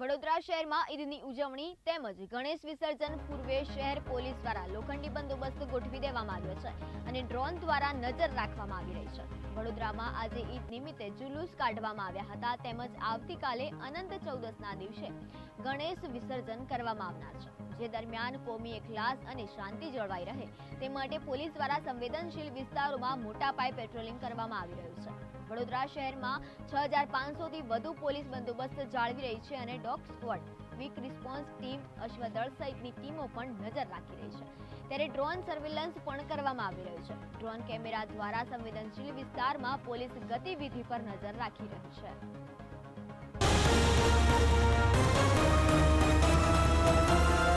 વડોદરા શહેરમાં ઈદની ઉજવણી તેમજ ગણેશ વિસર્જન પૂર્વે શહેર પોલીસ દ્વારા લોખંડી બંદોબસ્ત ગોઠવી દેવામાં આવ્યો છે અને ડ્રોન દ્વારા નજર રાખવામાં આવી રહી છે. વડોદરામાં આજે ઈદ નિમિત્તે જુલુસ કાઢવામાં આવ્યા હતા તેમજ આવતીકાલે અનંત ચૌદસના દિવસે ગણેશ વિસર્જન કરવામાં આવનાર છે. જે દરમિયાન કોમી એકલાસ અને શાંતિ જળવાઈ રહે તે માટે પોલીસ દ્વારા સંવેદનશીલ વિસ્તારોમાં મોટા પાયે પેટ્રોલિંગ કરવામાં આવી રહ્યું છે. વડોદરા શહેરમાં છ હજાર પાંચસોથી વધુ પોલીસ બંદોબસ્ત જાળવી રહી છે અને dog squad quick response team અશ્વદળ સહિતની ટીમો પણ નજર રાખી રહી છે. ત્યારે ડ્રોન સર્વેલન્સ પણ કરવામાં આવી રહ્યું છે. ડ્રોન કેમેરા દ્વારા સંવેદનશીલ વિસ્તારમાં પોલીસ ગતિવિધિ પર નજર રાખી રહી છે.